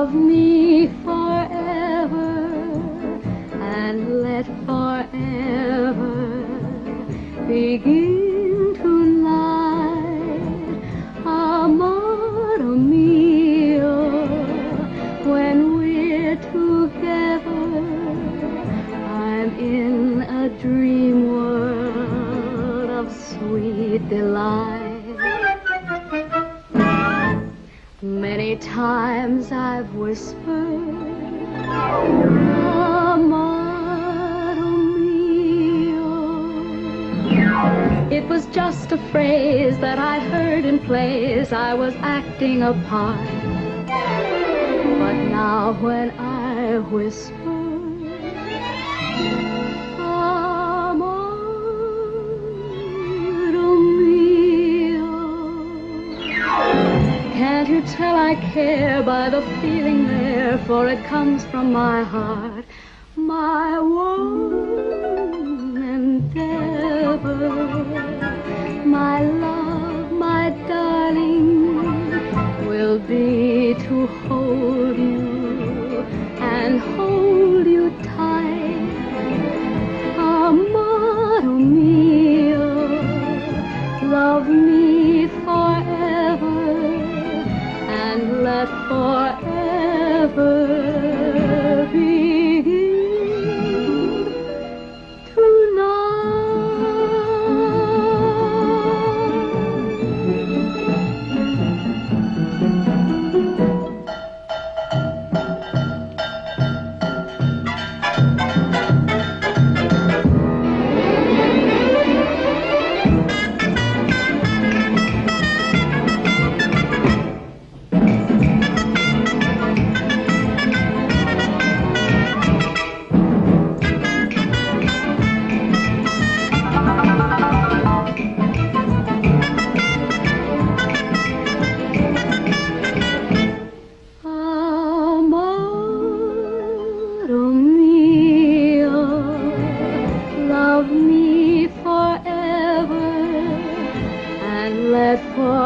love me forever and let forever begin tonight. Amor mio, when we're together, I'm in a dream world of sweet delight. Times I've whispered, Amado mio. It was just a phrase that I heard in plays I was acting a part. But now when I whisper, Can't you tell I care by the feeling there, for it comes from my heart, my one my love, my darling, will be to hold let forever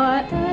what?